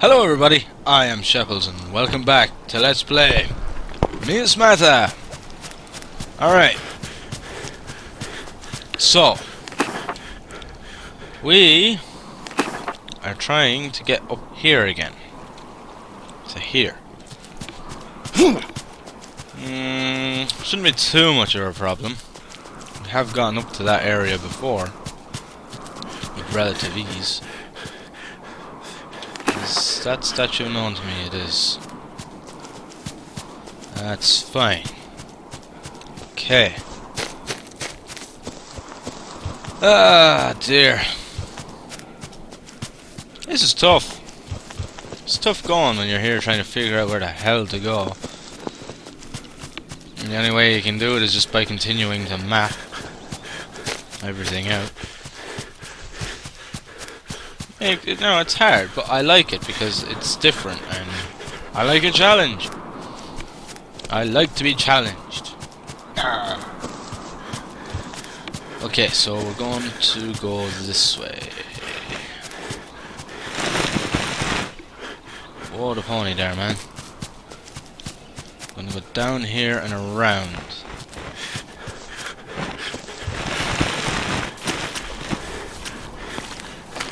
Hello everybody, I am Shepples and welcome back to Let's Play Miasmata. Alright. So we are trying to get up here again. To here. Hmm, shouldn't be too much of a problem. We have gone up to that area before with relative ease. That statue known to me? It is. That's fine. Okay. Ah, dear. This is tough. It's tough going when you're here trying to figure out where the hell to go. And the only way you can do it is just by continuing to map everything out. It, no, it's hard, but I like it because it's different and I like a challenge. I like to be challenged. Okay, so we're going to go this way. What the pony there, man. I'm Gonna go down here and around.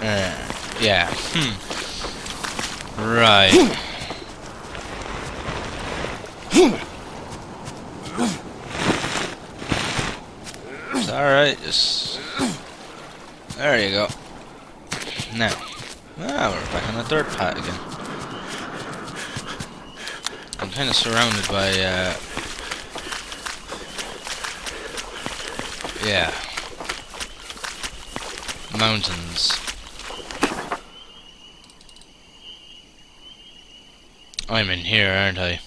Uh, yeah. Hmm. Right. Alright, just... There you go. Now. Ah, we're back on the third part again. I'm kind of surrounded by, uh... Yeah. Mountains. I'm in here, aren't I?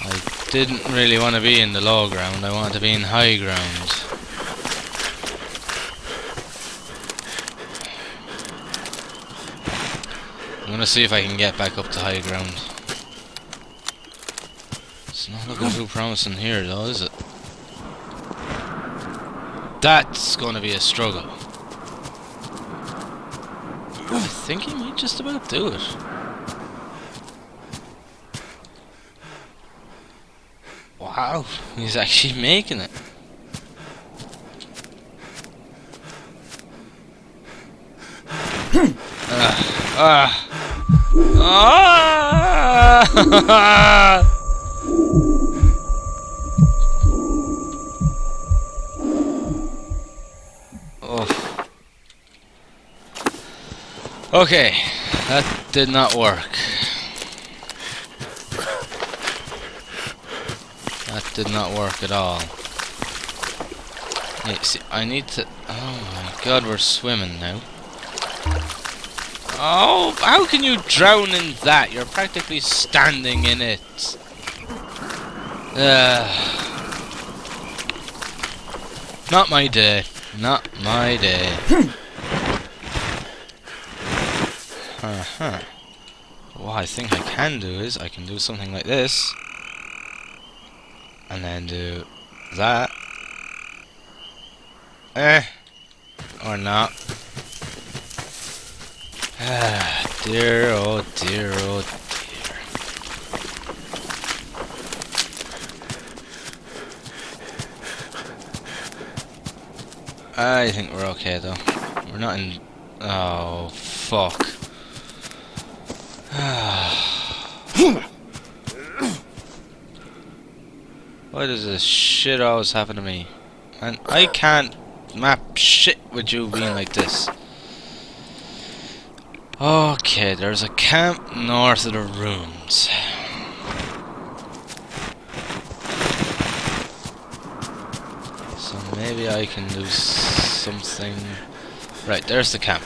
I didn't really want to be in the low ground, I wanted to be in high ground. I'm gonna see if I can get back up to high ground. It's not looking too promising here though, is it? That's gonna be a struggle. I think he might just about do it. Wow, he's actually making it. Ah, ah, ah! oh. Okay, that did not work. That did not work at all. Hey, see, I need to... Oh my god, we're swimming now. Oh, how can you drown in that? You're practically standing in it. Uh, not my day. Not my day. uh-huh. What I think I can do is I can do something like this. And then do that. Eh. Or not. Ah, dear, oh dear, oh dear. I think we're okay though. We're not in... Oh, fuck. Why does this shit always happen to me? And I can't map shit with you being like this. Okay, there's a camp north of the ruins. So maybe I can do something... Right, there's the camp.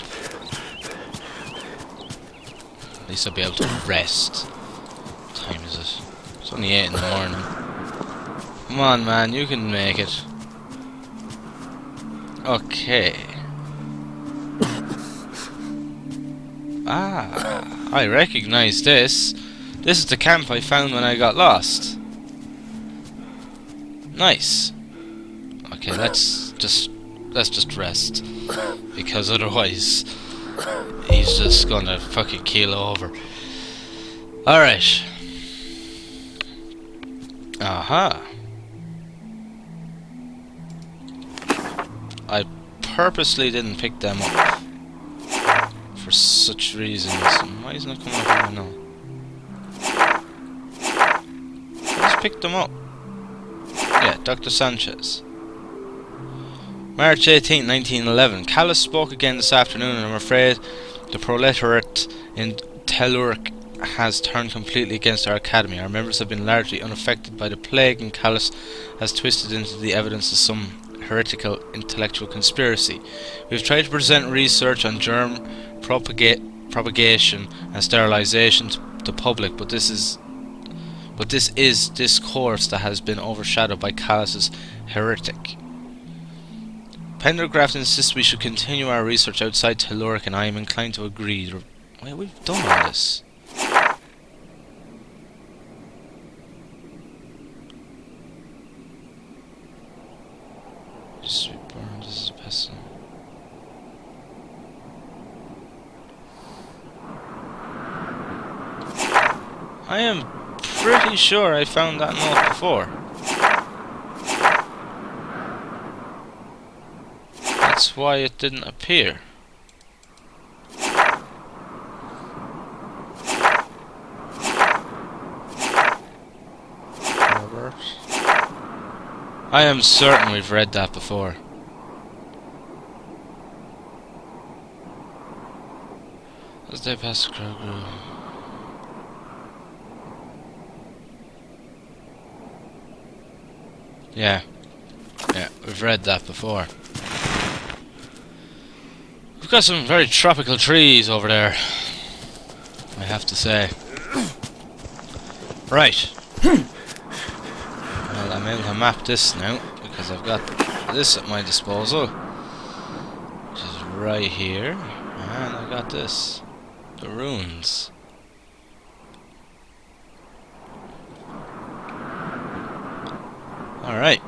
At least I'll be able to rest. What time is it? It's only 8 in the morning. Come on, man, you can make it. Okay. Ah, I recognize this. This is the camp I found when I got lost. Nice. Okay, let's just let's just rest because otherwise he's just gonna fucking keel over. Alright. Aha. Purposely didn't pick them up. For such reasons. Why isn't it coming up now? Just picked them up. Yeah, Dr. Sanchez. March 18, 1911. Callus spoke again this afternoon, and I'm afraid the proletariat in Telluric has turned completely against our academy. Our members have been largely unaffected by the plague, and Callus has twisted into the evidence of some heretical intellectual conspiracy. We've tried to present research on germ propaga propagation and sterilization to the public, but this is but this is discourse that has been overshadowed by Callus's heretic. Pendergraft insists we should continue our research outside Telluric, and I am inclined to agree. Wait, we've done all this. Sweet burn, this is a pestle. I am pretty sure I found that note before. That's why it didn't appear. I am certain we've read that before. As they pass Kroger. Yeah. Yeah, we've read that before. We've got some very tropical trees over there. I have to say. Right. Well, I'm able to map this now because I've got this at my disposal. Which is right here. And I've got this. The runes. Alright.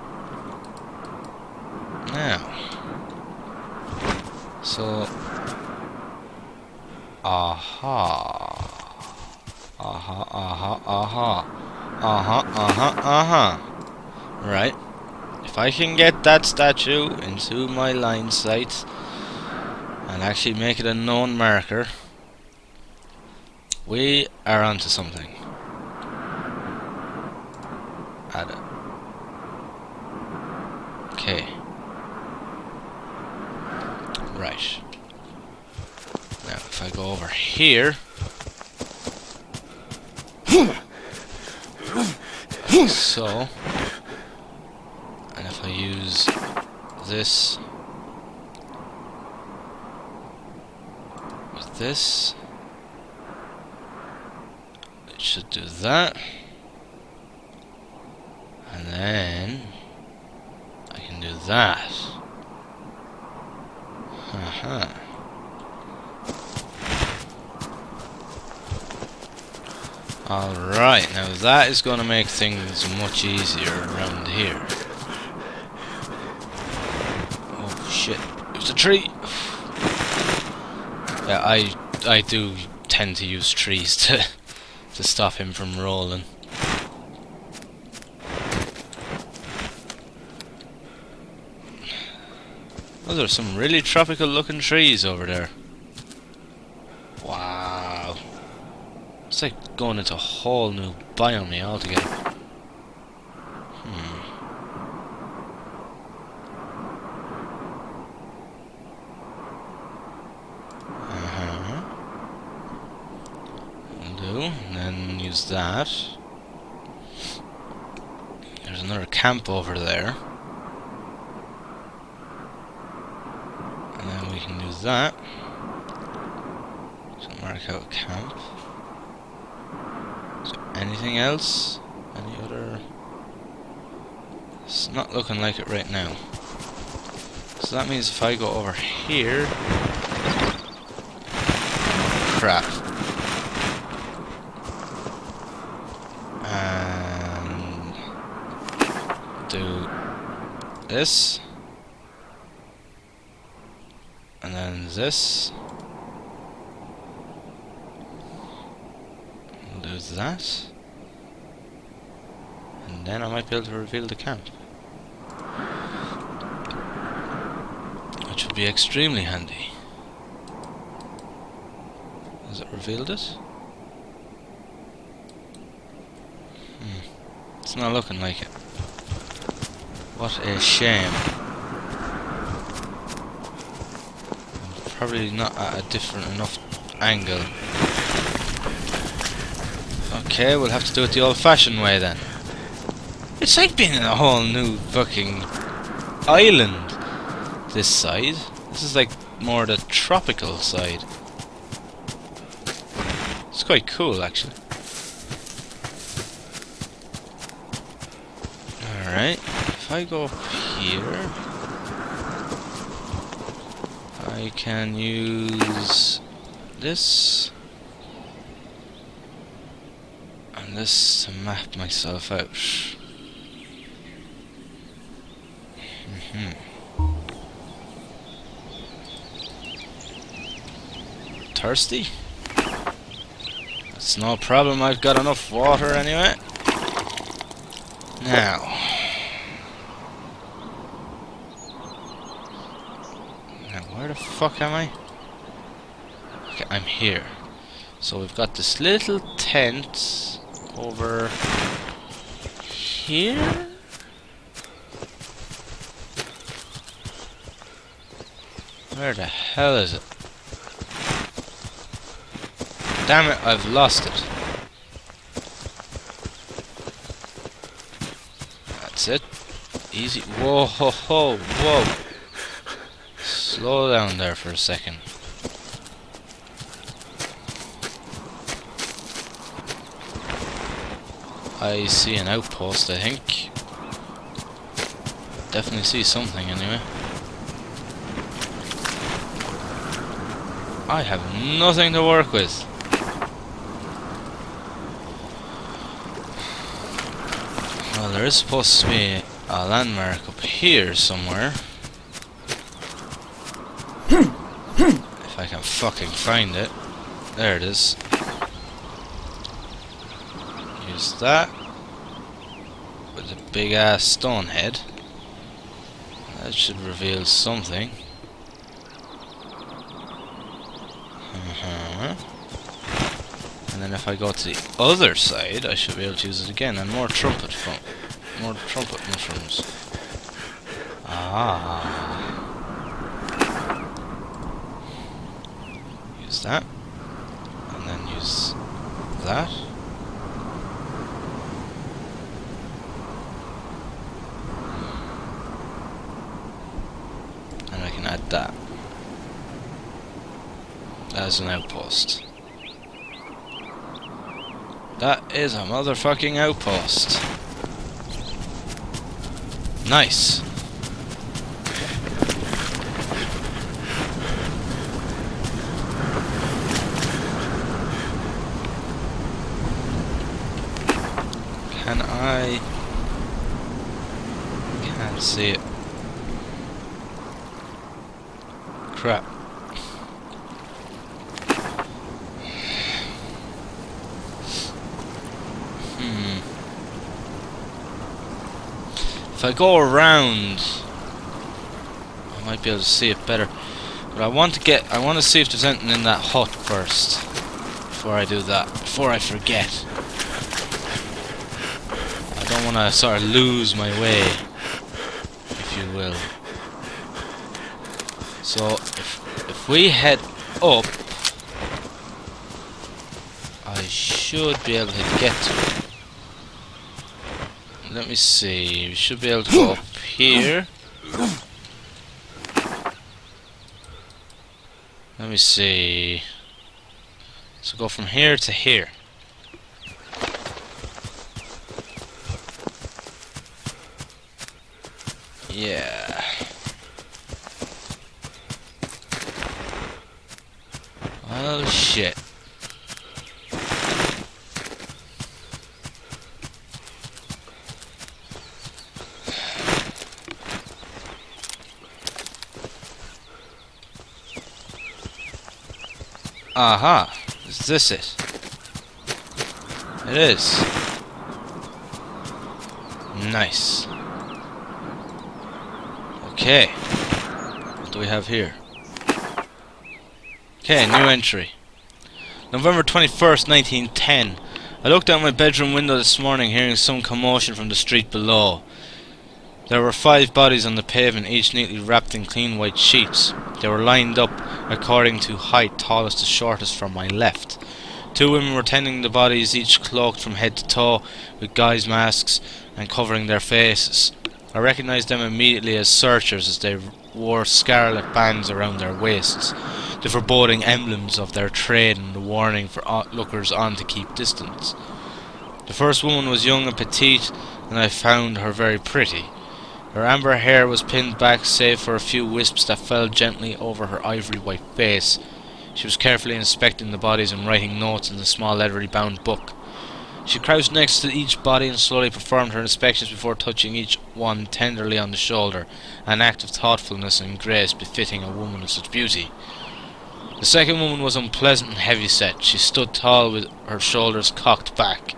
Now. So. Aha. Aha, aha, aha. Aha, aha, aha. Right. If I can get that statue into my line sight and actually make it a known marker, we are onto something. Add it. Okay. Right. Now, if I go over here... so... And if I use this... With this... It should do that. And then... I can do that. Uh-huh. Alright, now that is going to make things much easier around here. Oh shit, it's a tree! Yeah, I I do tend to use trees to to stop him from rolling. Those are some really tropical looking trees over there. Wow. It's like going into a whole new biome altogether. Hmm. Uh-huh. Do, then use that. There's another camp over there. And then we can do that. So mark out camp. Anything else? Any other? It's not looking like it right now. So that means if I go over here... Crap. And... Do this. And then this. use that. And then I might be able to reveal the camp. Which would be extremely handy. Has it revealed it? Hmm. It's not looking like it. What a shame. Probably not at a different enough angle. Okay, we'll have to do it the old-fashioned way then. It's like being in a whole new fucking island. This side. This is like more the tropical side. It's quite cool actually. Alright, if I go up here, I can use this to map myself out. Mm -hmm. Thirsty? That's no problem, I've got enough water anyway. Now. Now, where the fuck am I? Okay, I'm here. So we've got this little tent over here? Where the hell is it? Damn it, I've lost it. That's it. Easy. Whoa, ho, ho, whoa. Slow down there for a second. I see an outpost, I think. Definitely see something anyway. I have nothing to work with. Well, there is supposed to be a landmark up here somewhere. Hmm. Hmm. if I can fucking find it. There it is. Use that. With a big ass stone head. That should reveal something. Uh -huh. And then if I go to the other side, I should be able to use it again. And more trumpet from more trumpet mushrooms. Ah. Use that. And then use that. And I can add that. As an outpost. That is a motherfucking outpost. Nice. Can I... Can't see it. Crap. Hmm. If I go around, I might be able to see it better. But I want to get, I want to see if there's anything in that hut first. Before I do that. Before I forget. I don't want to sort of lose my way. If you will. So, if, if we head up, I should be able to get to. Let me see. We should be able to go up here. Let me see. So go from here to here. Yeah. Oh shit. Aha! Is this it? It is. Nice. Okay. What do we have here? Okay, new entry. November 21st, 1910. I looked out my bedroom window this morning hearing some commotion from the street below. There were five bodies on the pavement, each neatly wrapped in clean white sheets. They were lined up according to height, tallest to shortest from my left. Two women were tending the bodies, each cloaked from head to toe, with guise masks and covering their faces. I recognized them immediately as searchers as they wore scarlet bands around their waists, the foreboding emblems of their trade and the warning for lookers on to keep distance. The first woman was young and petite, and I found her very pretty. Her amber hair was pinned back save for a few wisps that fell gently over her ivory white face. She was carefully inspecting the bodies and writing notes in the small leathery bound book. She crouched next to each body and slowly performed her inspections before touching each one tenderly on the shoulder, an act of thoughtfulness and grace befitting a woman of such beauty. The second woman was unpleasant and heavy set. She stood tall with her shoulders cocked back.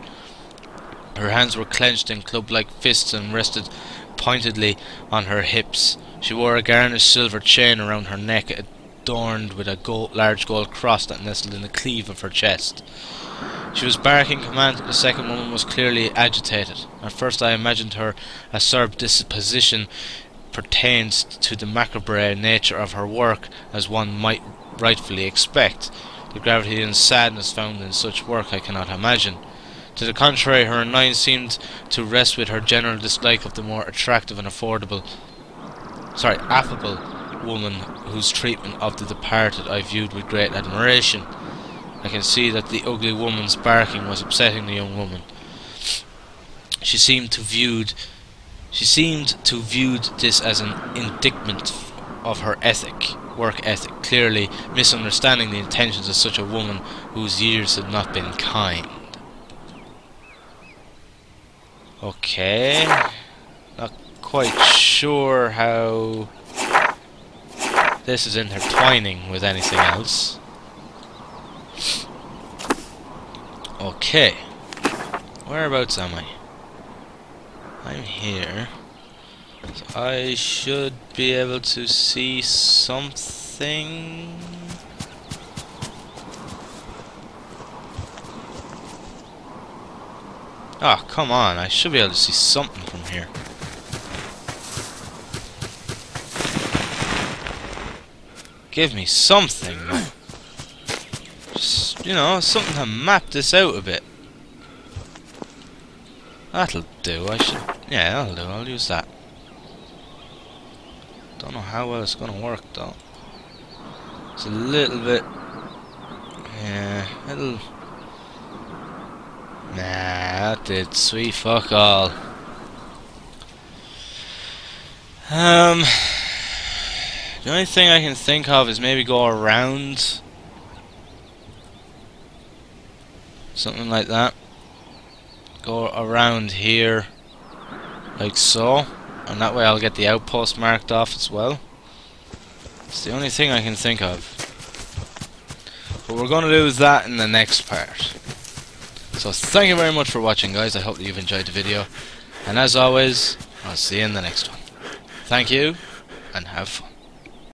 Her hands were clenched in club-like fists and rested pointedly on her hips. She wore a garnished silver chain around her neck, adorned with a gold, large gold cross that nestled in the cleave of her chest. She was barking command. The second woman was clearly agitated. At first I imagined her acerb disposition pertained to the macabre nature of her work, as one might rightfully expect. The gravity and sadness found in such work I cannot imagine. To the contrary, her annoyance seemed to rest with her general dislike of the more attractive and affordable, sorry, affable woman whose treatment of the departed I viewed with great admiration. I can see that the ugly woman's barking was upsetting the young woman. She seemed to viewed she seemed to viewed this as an indictment of her ethic, work ethic, clearly misunderstanding the intentions of such a woman whose years had not been kind. Okay. Not quite sure how this is intertwining with anything else. Okay. Whereabouts am I? I'm here. So I should be able to see something... Ah, oh, come on. I should be able to see something from here. Give me something, Just, you know, something to map this out a bit. That'll do. I should... Yeah, that'll do. I'll use that. Don't know how well it's going to work, though. It's a little bit... Yeah, it'll... Nah, that did sweet fuck all. Um, the only thing I can think of is maybe go around something like that. Go around here like so, and that way I'll get the outpost marked off as well. It's the only thing I can think of. But we're going to do that in the next part. So thank you very much for watching guys, I hope that you've enjoyed the video. And as always, I'll see you in the next one. Thank you, and have fun.